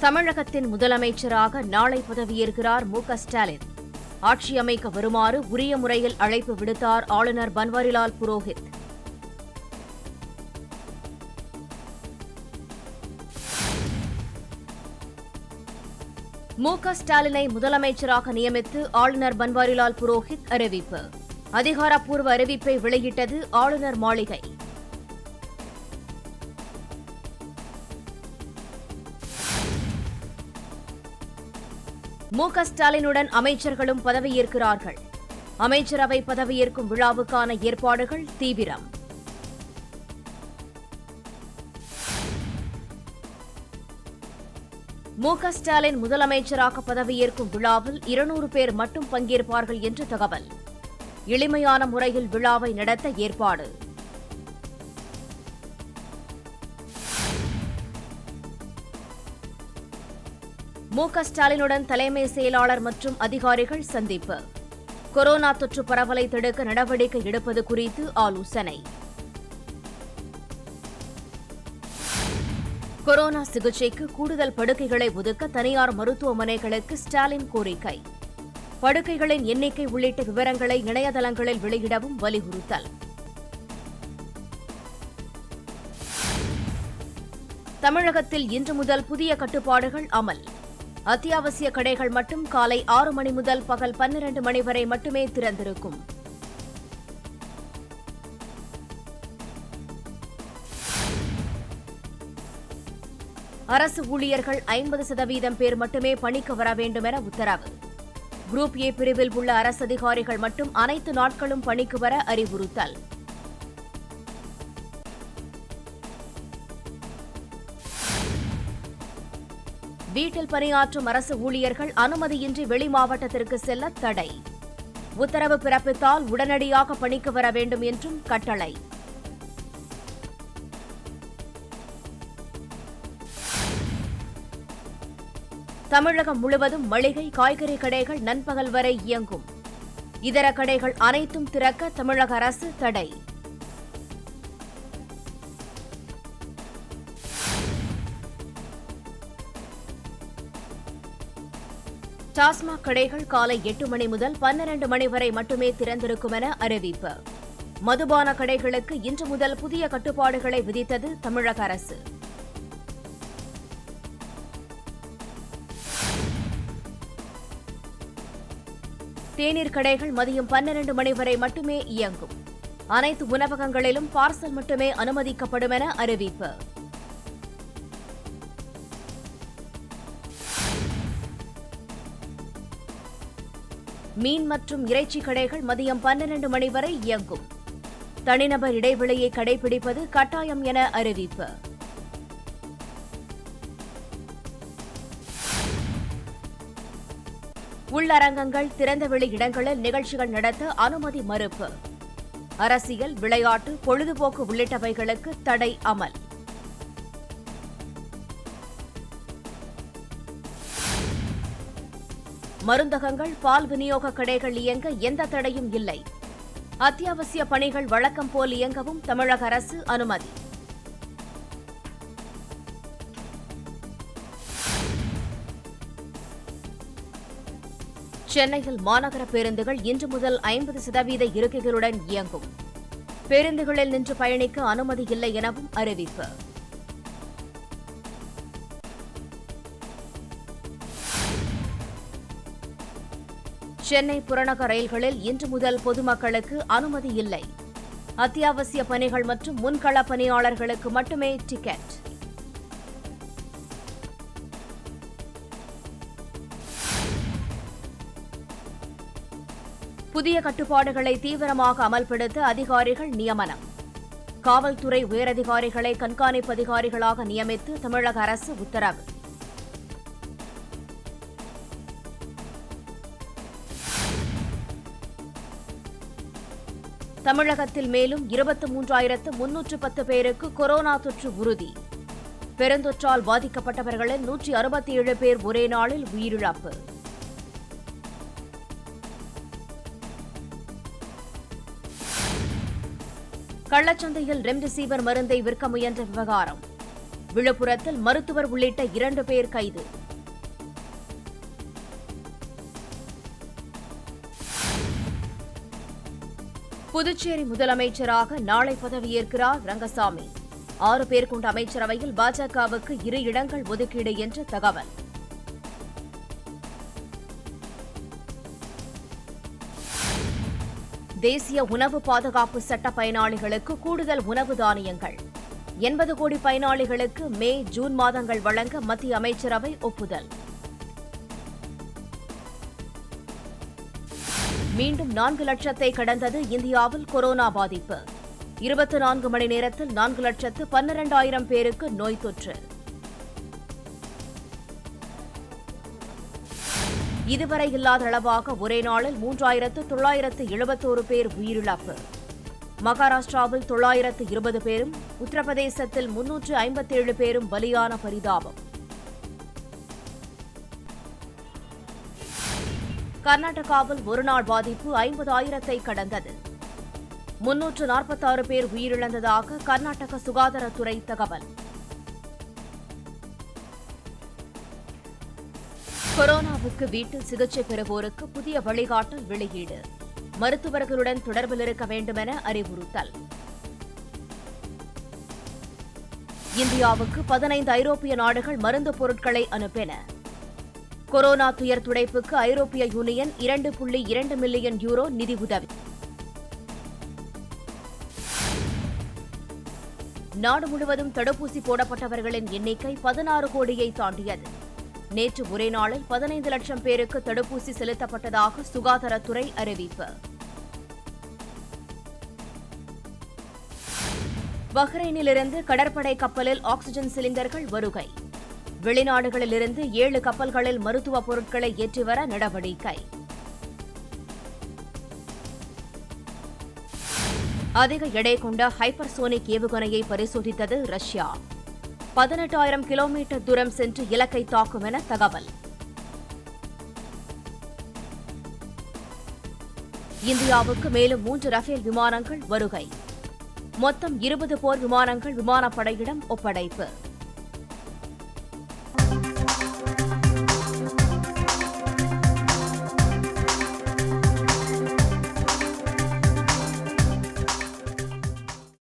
தமிழகத்தின் முதலமைச்சராக நாளை பதவியேற்கிறார் மு க ஸ்டாலின். ஆட்சி அமைக்க வருமாறு உரிய முறையில் அழைப்பு விடுத்தார் ஆளுநர் பன்வாரிலால் புரோஹித். மு க ஸ்டாலினை முதலமைச்சராக நியமித்து ஆளுநர் பன்வாரிலால் புரோஹித் அறிவிப்பு. அதிகாரப்பூர்வ அறிவிப்பை வெளியிட்டது ஆளுநர் மாளிகை. மு க ஸ்டாலினுடன் அமைச்சர்களும் பதவியேற்கிறார்கள். அமைச்சரவை பதவியேற்கும் விழாவுக்கான ஏற்பாடுகள் தீவிரம். மு க ஸ்டாலின் முதலமைச்சராக பதவியேற்கும் விழாவில் இருநூறு பேர் மட்டும் பங்கேற்பார்கள் என்று தகவல். எளிமையான முறையில் விழாவை நடத்த ஏற்பாடு. மு க ஸ்டாலினுடன் தலைமை செயலாளர் மற்றும் அதிகாரிகள் சந்திப்பு. கொரோனா தொற்று பரவலை தடுக்க நடவடிக்கை எடுப்பது குறித்து ஆலோசனை. கொரோனா சிகிச்சைக்கு கூடுதல் படுக்கைகளை ஒதுக்க தனியார் மருத்துவமனைகளுக்கு ஸ்டாலின் கோரிக்கை. படுக்கைகளின் எண்ணிக்கை உள்ளிட்ட விவரங்களை இணையதளங்களில் வெளியிடவும் வலியுறுத்தல். தமிழகத்தில் இன்று முதல் புதிய கட்டுப்பாடுகள் அமல். அத்தியாவசிய கடைகள் மட்டும் காலை ஆறு மணி முதல் பகல் பன்னிரண்டு மணி வரை மட்டுமே திறந்திருக்கும். அரசு ஊழியர்கள் ஐம்பது சதவீதம் பேர் மட்டுமே பணிக்கு வர வேண்டும் என உத்தரவு. குரூப் ஏ பிரிவில் உள்ள அரசு அதிகாரிகள் மட்டும் அனைத்து நாட்களும் பணிக்கு வர அறிவுறுத்தல். வீட்டில் பணியாற்றும் அரசு ஊழியர்கள் அனுமதியின்றி வெளி மாவட்டத்திற்கு செல்ல தடை. உத்தரவு பிறப்பித்தால் உடனடியாக பணிக்கு வர வேண்டும் என்றும் கட்டளை. தமிழகம் முழுவதும் மளிகை காய்கறி கடைகள் நண்பகல் வரை இயங்கும். இதர கடைகள் அனைத்தும் திறக்க தமிழக அரசு தடை. டாஸ்மாக் கடைகள் காலை எட்டு மணி முதல் பன்னிரண்டு மணி வரை மட்டுமே திறந்திருக்கும் என அறிவிப்பு. மதுபான கடைகளுக்கு இன்று முதல் புதிய கட்டுப்பாடுகளை விதித்தது தமிழக அரசு. தேநீர் கடைகள் மதியம் பன்னிரண்டு மணி வரை மட்டுமே இயங்கும். அனைத்து உணவகங்களிலும் பார்சல் மட்டுமே அனுமதிக்கப்படும் என அறிவிப்பு. மீன் மற்றும் இறைச்சி கடைகள் மதியம் பன்னிரண்டு மணி வரை இயங்கும். தனிநபர் இடைவெளியை கடைபிடிப்பது கட்டாயம் என அறிவிப்பு. உள்ளரங்கங்கள் திறந்தவெளி இடங்களில் நிகழ்ச்சிகள் நடத்த அனுமதி மறுப்பு. அரசியல் விளையாட்டு பொழுதுபோக்கு உள்ளிட்டவைகளுக்கு தடை அமல். மருந்தகங்கள் பால் விநியோக கடைகள் இயங்க எந்த தடையும் இல்லை. அத்தியாவசிய பணிகள் வழக்கம் போல் இயங்கவும் தமிழக அரசு அனுமதி. சென்னையில் மாநகர பேருந்துகள் இன்று முதல் ஐம்பது சதவீத இருக்கைகளுடன் இயங்கும். பேருந்துகளில் நின்று பயணிக்க அனுமதி இல்லை எனவும் அறிவிப்பு. சென்னை புறநகர் ரயில்களில் இன்று முதல் பொதுமக்களுக்கு அனுமதி இல்லை. அத்தியாவசிய பணிகள் மற்றும் முன்கள பணியாளர்களுக்கு மட்டுமே டிக்கெட் புதிய கட்டுப்பாடுகளை தீவிரமாக அமல்படுத்த அதிகாரிகள் நியமனம். காவல்துறை உயரதிகாரிகளை கண்காணிப்பு அதிகாரிகளாக நியமித்து தமிழக அரசு உத்தரவு. தமிழகத்தில் மேலும் இருபத்தி மூன்றாயிரத்து முன்னூற்று பத்து பேருக்கு கொரோனா தொற்று உறுதி. பெருந்தொற்றால் பாதிக்கப்பட்டவர்களில் நூற்றி அறுபத்தி ஏழு பேர் ஒரே நாளில் உயிரிழப்பு. கள்ளச்சந்தையில் ரெம்டெசிவிர் மருந்தை விற்க முயன்ற விவகாரம். விழுப்புரத்தில் மருத்துவர் உள்ளிட்ட இரண்டு பேர் கைது. புதுச்சேரி முதலமைச்சராக நாளை பதவியேற்கிறார் ரங்கசாமி. ஆறு பேர் கொண்ட அமைச்சரவையில் பாஜகவுக்கு இரு இடங்கள் ஒதுக்கீடு என்று தகவல். தேசிய உணவு பாதுகாப்பு சட்ட பயனாளிகளுக்கு கூடுதல் உணவு தானியங்கள். எண்பது கோடி பயனாளிகளுக்கு மே ஜூன் மாதங்கள் வழங்க மத்திய அமைச்சரவை ஒப்புதல். மீண்டும் நான்கு லட்சத்தை கடந்தது இந்தியாவில் கொரோனா பாதிப்பு. இருபத்தி நான்கு மணி நேரத்தில் நான்கு லட்சத்து பன்னிரண்டாயிரம் பேருக்கு நோய் தொற்று. இதுவரை இல்லாத அளவாக ஒரே நாளில் மூன்றாயிரத்து தொள்ளாயிரத்து எழுபத்தோரு பேர் உயிரிழப்பு. மகாராஷ்டிராவில் தொள்ளாயிரத்து இருபது பேரும் உத்தரப்பிரதேசத்தில் முன்னூற்று ஐம்பத்தேழு பேரும் பலியான பரிதாபம். கர்நாடகாவில் ஒருநாள் பாதிப்பு ஐம்பதாயிரத்தை கடந்தது. முன்னூற்று நாற்பத்தாறு பேர் உயிரிழந்ததாக கர்நாடக சுகாதாரத்துறை தகவல். கொரோனாவுக்கு வீட்டில் சிகிச்சை பெறுவோருக்கு புதிய வழிகாட்டல் வெளியீடு. மருத்துவர்களுடன் தொடர்பில் இருக்க வேண்டுமென அறிவுறுத்தல். இந்தியாவுக்கு பதினைந்து ஐரோப்பிய நாடுகள் மருந்து பொருட்களை அனுப்பின. கொரோனா துயர் துடைப்புக்கு ஐரோப்பிய யூனியன் இரண்டு புள்ளி இரண்டு மில்லியன் யூரோ நிதி உதவி. நாடு முழுவதும் தடுப்பூசி போடப்பட்டவர்களின் எண்ணிக்கை பதினாறு கோடியை தாண்டியது. நேற்று ஒரே நாளில் பதினைந்து லட்சம் பேருக்கு தடுப்பூசி செலுத்தப்பட்டதாக சுகாதாரத்துறை அறிவிப்பு. பஹ்ரைனிலிருந்து கடற்படை கப்பலில் ஆக்ஸிஜன் சிலிண்டர்கள் வருகை. வெளிநாடுகளிலிருந்து ஏழு கப்பல்களில் மருத்துவ பொருட்களை ஏற்றி வர நடவடிக்கை. அதிக எடை கொண்ட ஹைப்பர்சோனிக் ஏவுகணையை பரிசோதித்தது ரஷ்யா. பதினெட்டாயிரம் கிலோமீட்டர் தூரம் சென்று இலக்கை தாக்கும் என தகவல். இந்தியாவுக்கு மேலும் மூன்று ரஃபேல் விமானங்கள் வருகை. மொத்தம் இருபது போர் விமானங்கள் விமானப்படையிடம் ஒப்படைப்பு.